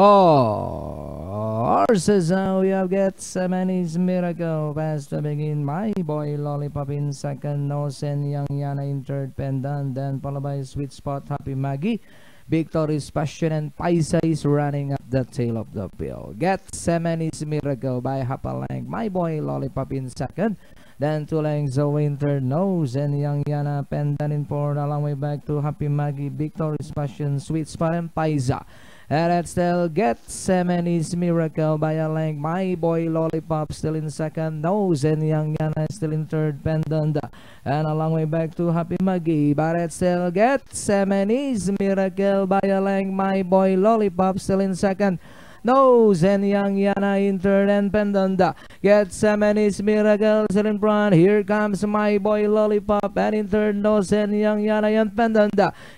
Oh, horses, uh, we have Gethsemane's Miracle past to begin. My boy Lollipop in second, Nose and Young Yana in third, Pendant, then followed by Sweet Spot, Happy Maggie. Victory's Passion and Paisa is running at the tail of the bill. Gethsemane's Miracle by Hapalang. My boy Lollipop in second. Then two lengths in third, Nose and Young Yana Pendant in. A long way back to Happy Maggie. Victory's Passion, Sweet Spot and Paisa. And it's still Gethsemane's Miracle by a length. My Boy Lollipop still in second. Nose and Young Yana still in third. Pendant. And a long way back to Happy Maggie. But it's still Gethsemane's Miracle by a length. My Boy Lollipop still in second. Nose and Young Yana in third and Pendant. Gethsemane's Miracle still in front. Here comes my boy Lollipop and in third Nose and Young Yana and Pendant.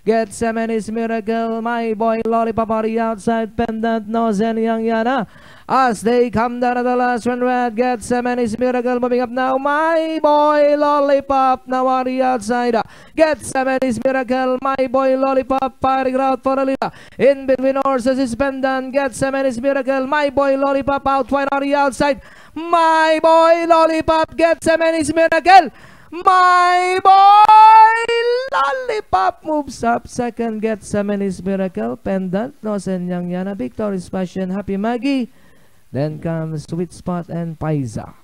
Gethsemane's Miracle, my boy Lollipop on the outside. Pendant, Nose and Young Yana. As they come down to the last one, Red get Gethsemane's Miracle moving up now. My boy Lollipop now on the outside. get Gethsemane's Miracle, my boy Lollipop firing out for the leader. In between horses is Pendant. Gethsemane's Miracle, my boy Lollipop out wide on the outside. My boy Lollipop gets a Gethsemane's Miracle. My boy Lollipop moves up second. gets a Gethsemane's Miracle. Pendant, Nose and Young Yana. Victory's Passion. Happy Maggie. Then comes Sweet Spot and Paisa.